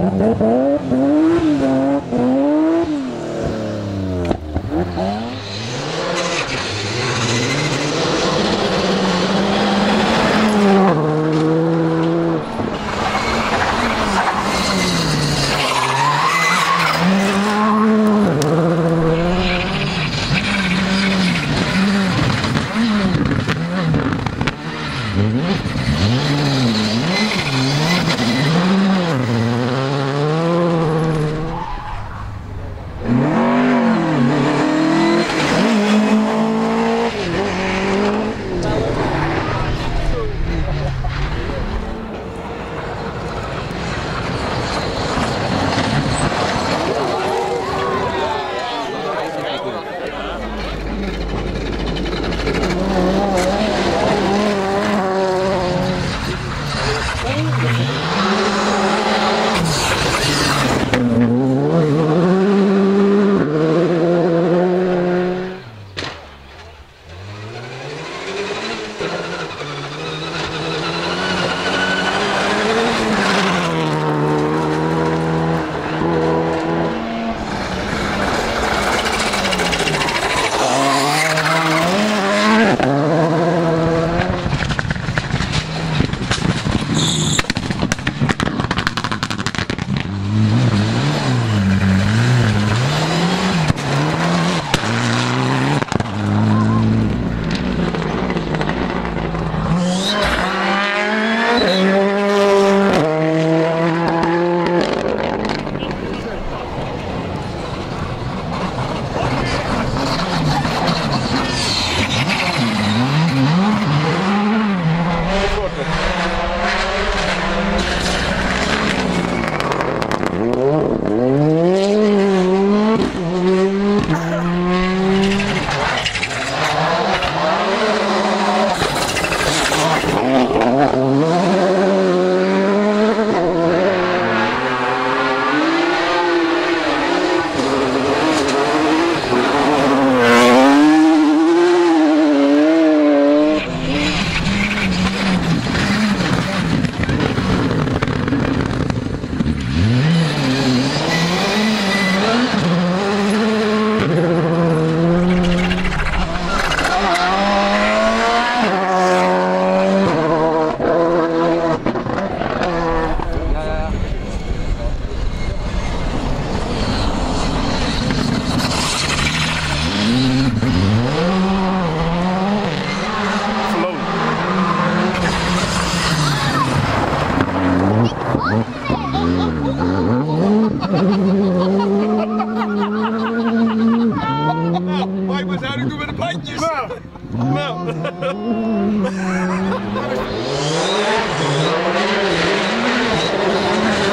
Mm-hmm. Mel, Mike was out here doing the pikes. Mel, Mel.